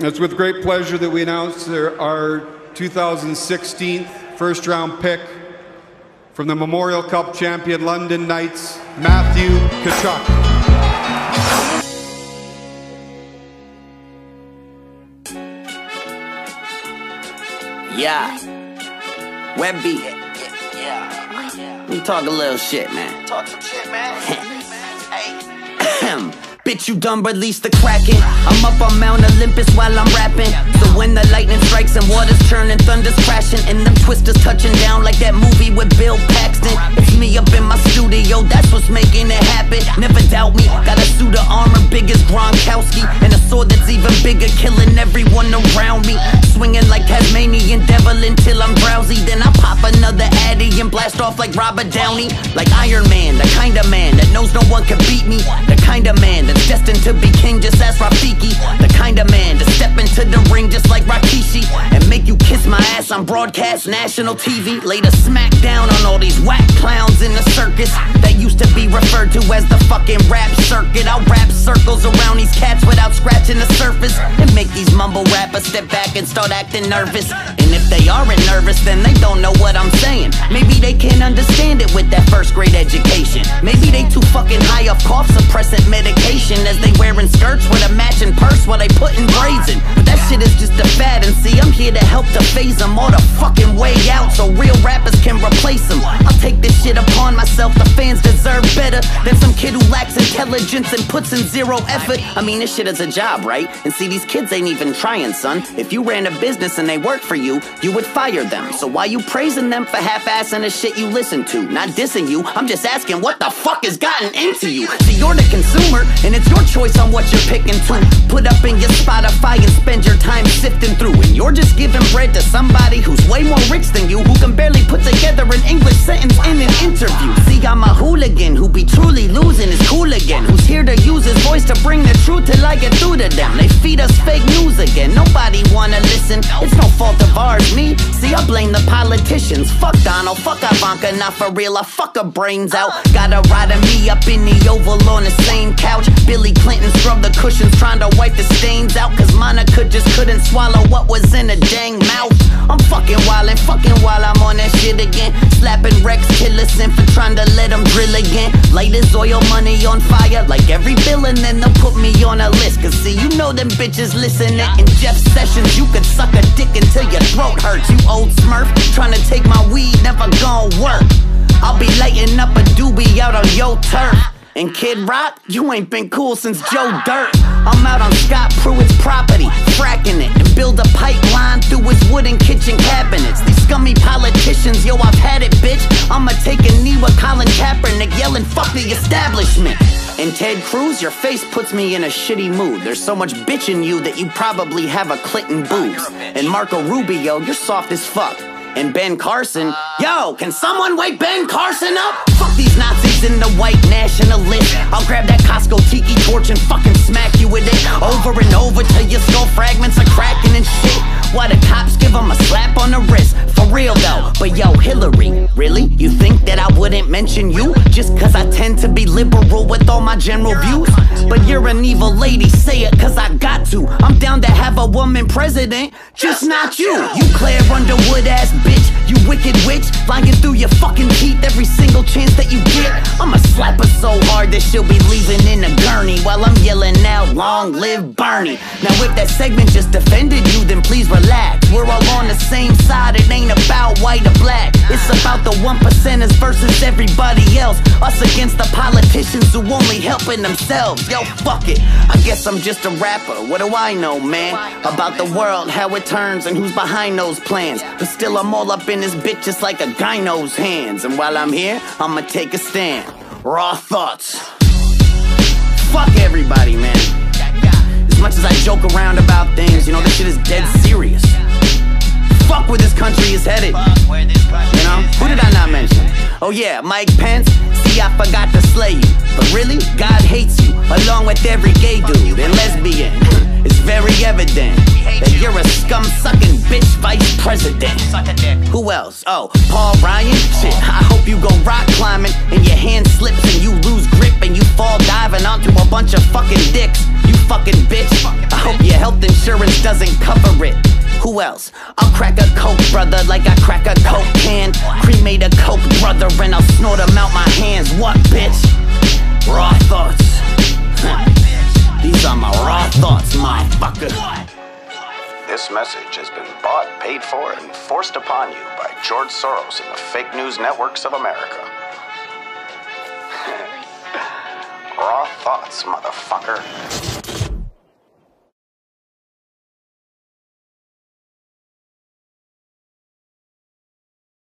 It's with great pleasure that we announce our 2016 first round pick from the Memorial Cup champion London Knights, Matthew Tkachuk. Yeah. Webby. Yeah. Let me talk a little shit, man. Talk some shit, man. Bitch, you done release the kraken. I'm up on Mount Olympus while I'm rapping. So when the lightning strikes and waters turn and thunder's crashing, and them twisters touching down like that movie with Bill Paxton. It's me up in my studio, that's what's making it happen. Never doubt me. Got a suit of armor big as Gronkowski, and a sword that's even bigger, killing everyone around me. Swinging like Tasmanian devil until I'm drowsy. Then I pop another Addy and blast off like Robert Downey. Like Iron Man, the kind of man that knows no one can beat me. The kind of man that's destined to be king, just ask Rafiki. The kind of man to step into the ring just like Rikishi on broadcast national TV. Lay the smack down on all these whack clowns in the circus that used to be referred to as the fucking rap circuit. I'll wrap circles around these cats without scratching the surface and make these mumble rappers step back and start acting nervous. And if they aren't nervous, then they don't know what I'm saying. Maybe they can't understand it with that first grade education. Maybe they too fucking high off cough suppressant medication as they wearing skirts with a matching while they putting braids in. But that shit is just a fad, and see, I'm here to help to phase them all the fucking way out so real rappers can replace them. I'll take this shit upon myself, the fans deserve better than some kid who lacks intelligence and puts in zero effort. I mean, this shit is a job, right? And see, these kids ain't even trying, son. If you ran a business and they worked for you, you would fire them. So why you praising them for half-assing the shit you listen to? Not dissing you, I'm just asking what the fuck has gotten into you? See, you're the consumer, and it's your choice on what you're picking to Put up in your Spotify and spend your time sifting through. And you're just giving bread to somebody who's way more rich than you Who can barely put together an English sentence in an interview. See, I'm a hooligan who be truly losing his cool again Who's here to use his voice to bring the truth till I get through to them. They feed us fake news again, nobody wanna listen. It's no fault of ours, me. See, I blame the politicians. Fuck Donald, fuck Ivanka, not for real I fuck her brains out. Gotta ride me up in the Oval on the same cushions trying to wipe the stains out Cause Monica just couldn't swallow what was in a dang mouth. I'm fucking wildin', fucking while I'm on that shit again. Slapping Rex Tillerson for trying to let him drill again. Light his oil money on fire like every bill and then they'll put me on a list. Cause see, you know them bitches listening. In Jeff Sessions, you could suck a dick until your throat hurts. You old smurf, trying to take my weed, never gon' work. I'll be lighting up a doobie out on your turf and Kid Rock, you ain't been cool since Joe Dirt. I'm out on Scott Pruitt's property, fracking it, and build a pipeline through his wooden kitchen cabinets. These scummy politicians, yo, I've had it, bitch. I'ma take a knee with Colin Kaepernick yelling, fuck the establishment. And Ted Cruz, your face puts me in a shitty mood. There's so much bitch in you that you probably have a Clinton boobs. And Marco Rubio, you're soft as fuck and Ben Carson. Yo, can someone wake Ben Carson up? These Nazis in the white nationalists. I'll grab that Costco tiki torch and fucking smack you with it over and over till your skull fragments are cracking and shit. Why the cops give them a slap on the wrist? For real though, but yo, Hillary, really? You think that I wouldn't mention you? Just cause I tend to be liberal with all my general views? But you're an evil lady, say it cause I got to. I'm down to have a woman president, just not you. You Claire Underwood ass bitch, you wicked witch, lying through your fucking teeth every single chance that you get. I'ma slap her so hard that she'll be leaving in a gurney while I'm yelling out, long live Bernie. Now if that segment just offended you, then please relax. We're all on the same side, it ain't about white or black. It's about the one percenters versus everybody else. Us against the politicians who only helping themselves. Yo, fuck it. I guess I'm just a rapper. What do I know, man? About the world, how it turns, and who's behind those plans. But still, I'm all up in this bitch just like a gyno's hands. And while I'm here, I'ma take a stand. Raw thoughts. Fuck everybody, man. As much as I joke around about things, you know, this shit is dead serious. Oh yeah, Mike Pence. See, I forgot to slay you. But really, God hates you, along with every gay dude and lesbian. It's very evident that you're a scum sucking bitch vice president. Who else? Oh, Paul Ryan? Shit, I hope you go rock climbing and your hand slips and you lose grip and you fall diving onto a bunch of fucking dicks. You fucking bitch. I hope your health insurance doesn't cover it. Who else? I'll crack a coke, brother, like I crack a coke can. Cremate a coke, brother, and I'll snort them out my hands. What, bitch? Raw thoughts. These are my raw thoughts, motherfucker. This message has been bought, paid for, and forced upon you by George Soros and the fake news networks of America. Raw thoughts, motherfucker.